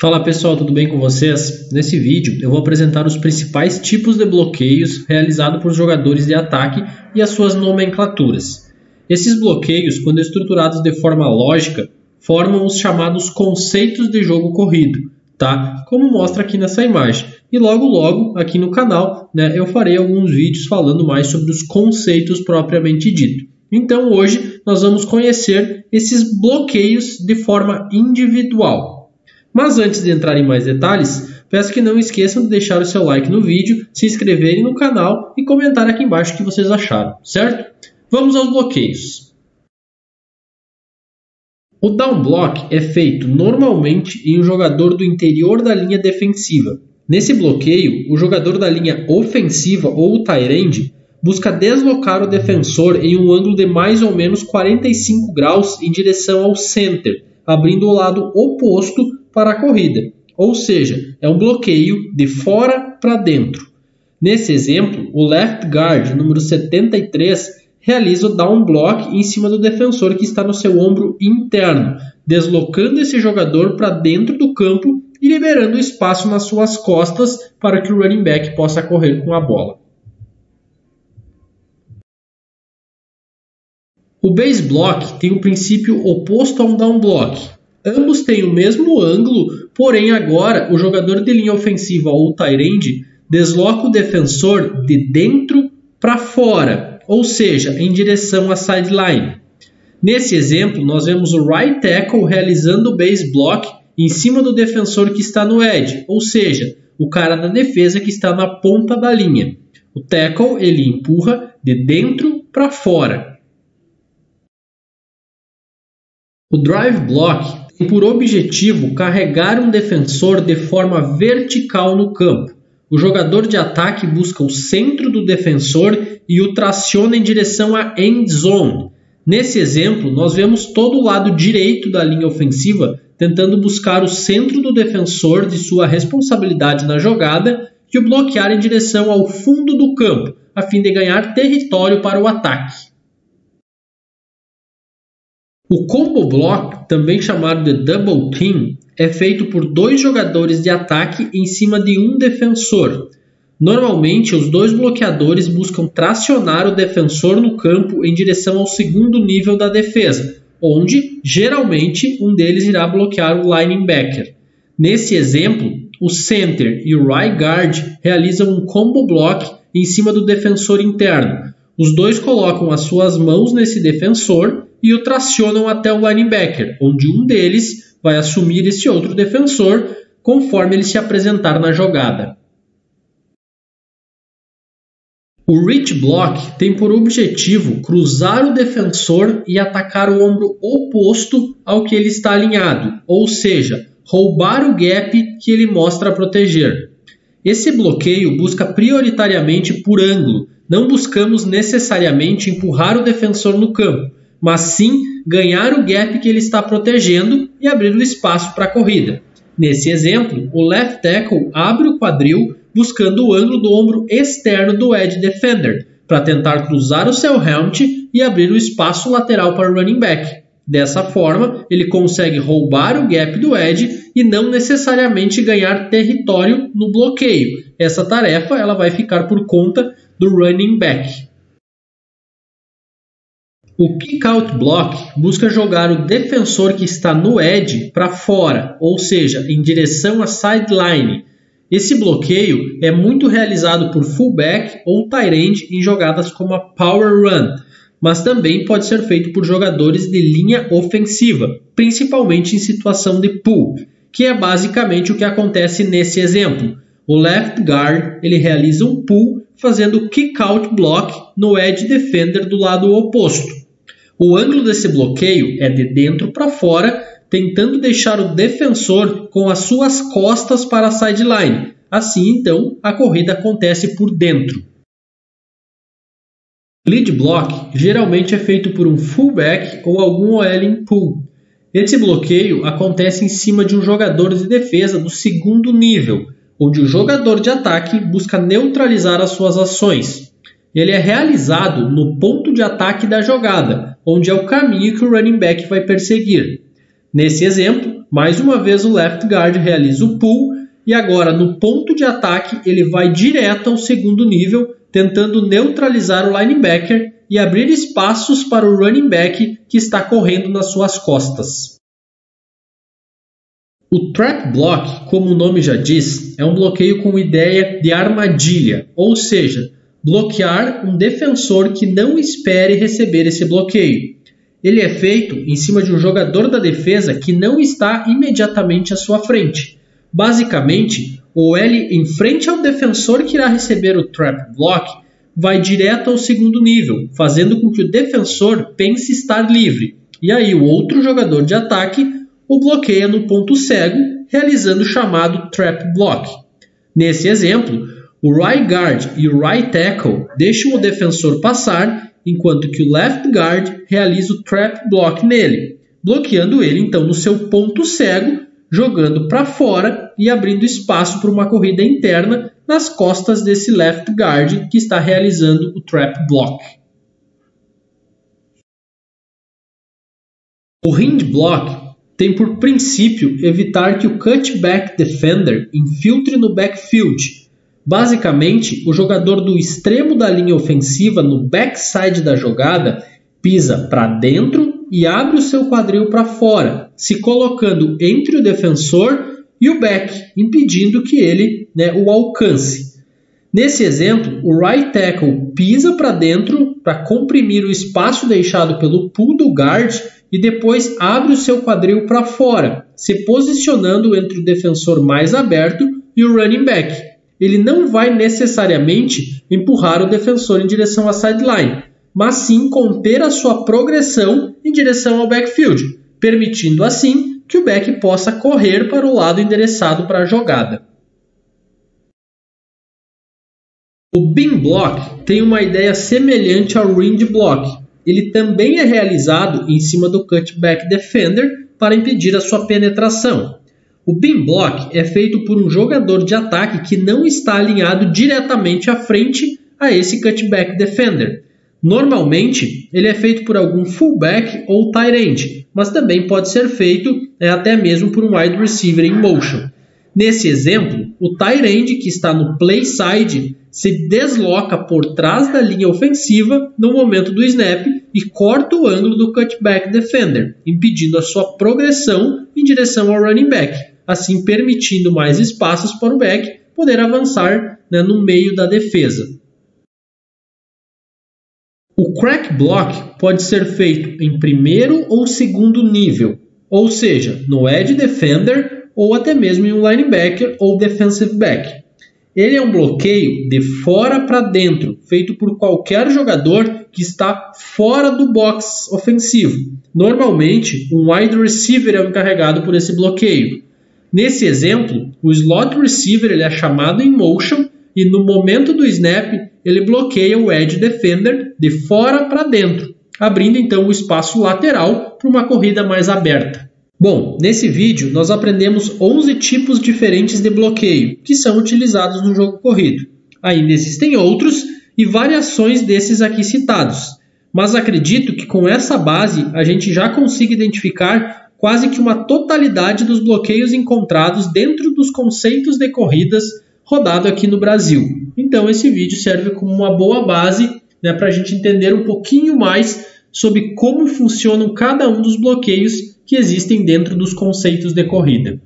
Fala pessoal, tudo bem com vocês? Nesse vídeo eu vou apresentar os principais tipos de bloqueios realizados por jogadores de ataque e as suas nomenclaturas. Esses bloqueios, quando estruturados de forma lógica, formam os chamados conceitos de jogo corrido, tá? Como mostra aqui nessa imagem. E logo logo aqui no canal, né, eu farei alguns vídeos falando mais sobre os conceitos propriamente dito. Então hoje nós vamos conhecer esses bloqueios de forma individual. Mas antes de entrar em mais detalhes, peço que não esqueçam de deixar o seu like no vídeo, se inscreverem no canal e comentar aqui embaixo o que vocês acharam, certo? Vamos aos bloqueios. O down block é feito normalmente em um jogador do interior da linha defensiva. Nesse bloqueio, o jogador da linha ofensiva ou o tight busca deslocar o defensor em um ângulo de mais ou menos 45 graus em direção ao center, abrindo o lado oposto para a corrida. Ou seja, é um bloqueio de fora para dentro. Nesse exemplo, o left guard número 73 realiza o down block em cima do defensor que está no seu ombro interno, deslocando esse jogador para dentro do campo e liberando espaço nas suas costas para que o running back possa correr com a bola. O base block tem o um princípio oposto a um down block. Ambos têm o mesmo ângulo, porém agora o jogador de linha ofensiva ou tight desloca o defensor de dentro para fora, ou seja, em direção à sideline. Nesse exemplo, nós vemos o right tackle realizando o base block em cima do defensor que está no edge, ou seja, o cara da defesa que está na ponta da linha. O tackle ele empurra de dentro para fora. O drive block tem por objetivo carregar um defensor de forma vertical no campo. O jogador de ataque busca o centro do defensor e o traciona em direção à end zone. Nesse exemplo, nós vemos todo o lado direito da linha ofensiva tentando buscar o centro do defensor de sua responsabilidade na jogada e o bloquear em direção ao fundo do campo, a fim de ganhar território para o ataque. O combo block, também chamado de double team, é feito por dois jogadores de ataque em cima de um defensor. Normalmente, os dois bloqueadores buscam tracionar o defensor no campo em direção ao segundo nível da defesa, onde geralmente um deles irá bloquear o linebacker. Nesse exemplo, o center e o right guard realizam um combo block em cima do defensor interno. Os dois colocam as suas mãos nesse defensor e o tracionam até o linebacker, onde um deles vai assumir esse outro defensor conforme ele se apresentar na jogada. O reach block tem por objetivo cruzar o defensor e atacar o ombro oposto ao que ele está alinhado, ou seja, roubar o gap que ele mostra proteger. Esse bloqueio busca prioritariamente por ângulo, não buscamos necessariamente empurrar o defensor no campo, mas sim ganhar o gap que ele está protegendo e abrir o espaço para a corrida. Nesse exemplo, o left tackle abre o quadril buscando o ângulo do ombro externo do edge defender para tentar cruzar o seu helmet e abrir o espaço lateral para o running back. Dessa forma, ele consegue roubar o gap do edge e não necessariamente ganhar território no bloqueio. Essa tarefa ela vai ficar por conta do running back. O kick-out block busca jogar o defensor que está no edge para fora, ou seja, em direção à sideline. Esse bloqueio é muito realizado por fullback ou tight end em jogadas como a power run, mas também pode ser feito por jogadores de linha ofensiva, principalmente em situação de pull, que é basicamente o que acontece nesse exemplo. O left guard ele realiza um pull fazendo kick-out block no edge defender do lado oposto. O ângulo desse bloqueio é de dentro para fora, tentando deixar o defensor com as suas costas para a sideline. Assim, então, a corrida acontece por dentro. Lead block geralmente é feito por um fullback ou algum OL em pull. Esse bloqueio acontece em cima de um jogador de defesa do segundo nível, onde o jogador de ataque busca neutralizar as suas ações. Ele é realizado no ponto de ataque da jogada, onde é o caminho que o running back vai perseguir. Nesse exemplo, mais uma vez o left guard realiza o pull e agora no ponto de ataque ele vai direto ao segundo nível, tentando neutralizar o linebacker e abrir espaços para o running back que está correndo nas suas costas. O trap block, como o nome já diz, é um bloqueio com ideia de armadilha, ou seja, bloquear um defensor que não espere receber esse bloqueio. Ele é feito em cima de um jogador da defesa que não está imediatamente à sua frente. Basicamente, o L em frente ao defensor que irá receber o trap block vai direto ao segundo nível, fazendo com que o defensor pense estar livre. E aí o outro jogador de ataque o bloqueia no ponto cego, realizando o chamado trap block. Nesse exemplo, o right guard e o right tackle deixam o defensor passar, enquanto que o left guard realiza o trap block nele, bloqueando ele então no seu ponto cego, jogando para fora e abrindo espaço para uma corrida interna nas costas desse left guard que está realizando o trap block. O hind block tem por princípio evitar que o cutback defender infiltre no backfield. Basicamente, o jogador do extremo da linha ofensiva no backside da jogada pisa para dentro e abre o seu quadril para fora, se colocando entre o defensor e o back, impedindo que ele né, o alcance. Nesse exemplo, o right tackle pisa para dentro para comprimir o espaço deixado pelo pull do guard e depois abre o seu quadril para fora, se posicionando entre o defensor mais aberto e o running back. Ele não vai necessariamente empurrar o defensor em direção à sideline, mas sim conter a sua progressão em direção ao backfield, permitindo assim que o back possa correr para o lado endereçado para a jogada. O beam block tem uma ideia semelhante ao ring block, ele também é realizado em cima do cutback defender para impedir a sua penetração. O beam block é feito por um jogador de ataque que não está alinhado diretamente à frente a esse cutback defender. Normalmente, ele é feito por algum fullback ou tight end, mas também pode ser feito é, até mesmo por um wide receiver em motion. Nesse exemplo, o tight end que está no play side se desloca por trás da linha ofensiva no momento do snap e corta o ângulo do cutback defender, impedindo a sua progressão em direção ao running back, assim permitindo mais espaços para o back poder avançar né, no meio da defesa. O crack block pode ser feito em primeiro ou segundo nível, ou seja, no edge defender ou até mesmo em um linebacker ou defensive back. Ele é um bloqueio de fora para dentro, feito por qualquer jogador que está fora do box ofensivo. Normalmente, um wide receiver é o encarregado por esse bloqueio. Nesse exemplo, o slot receiver ele é chamado em motion e no momento do snap ele bloqueia o edge defender de fora para dentro, abrindo então o espaço lateral para uma corrida mais aberta. Bom, nesse vídeo nós aprendemos 11 tipos diferentes de bloqueio que são utilizados no jogo corrido. Ainda existem outros e variações desses aqui citados, mas acredito que com essa base a gente já consiga identificar quase que uma totalidade dos bloqueios encontrados dentro dos conceitos de corridas rodado aqui no Brasil. Então esse vídeo serve como uma boa base né, para a gente entender um pouquinho mais sobre como funcionam cada um dos bloqueios que existem dentro dos conceitos de corrida.